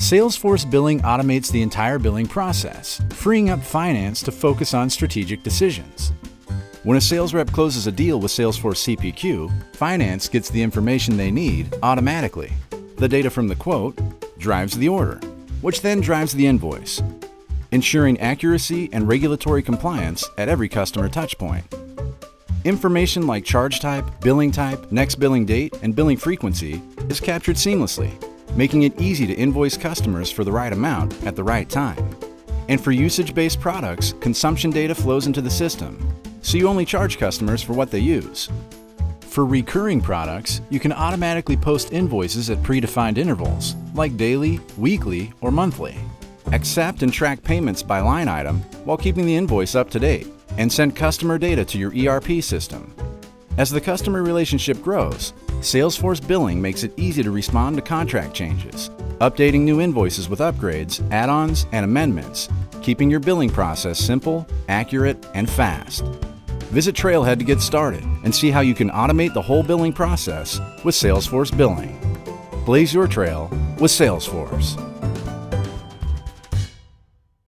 Salesforce Billing automates the entire billing process, freeing up finance to focus on strategic decisions. When a sales rep closes a deal with Salesforce CPQ, finance gets the information they need automatically. The data from the quote drives the order, which then drives the invoice, ensuring accuracy and regulatory compliance at every customer touchpoint. Information like charge type, billing type, next billing date, and billing frequency is captured seamlessly, making it easy to invoice customers for the right amount at the right time. And for usage-based products, consumption data flows into the system, so you only charge customers for what they use. For recurring products, you can automatically post invoices at predefined intervals, like daily, weekly, or monthly. Accept and track payments by line item while keeping the invoice up to date and send customer data to your ERP system. As the customer relationship grows, Salesforce Billing makes it easy to respond to contract changes, updating new invoices with upgrades, add-ons, and amendments, keeping your billing process simple, accurate, and fast. Visit Trailhead to get started and see how you can automate the whole billing process with Salesforce Billing. Blaze your trail with Salesforce.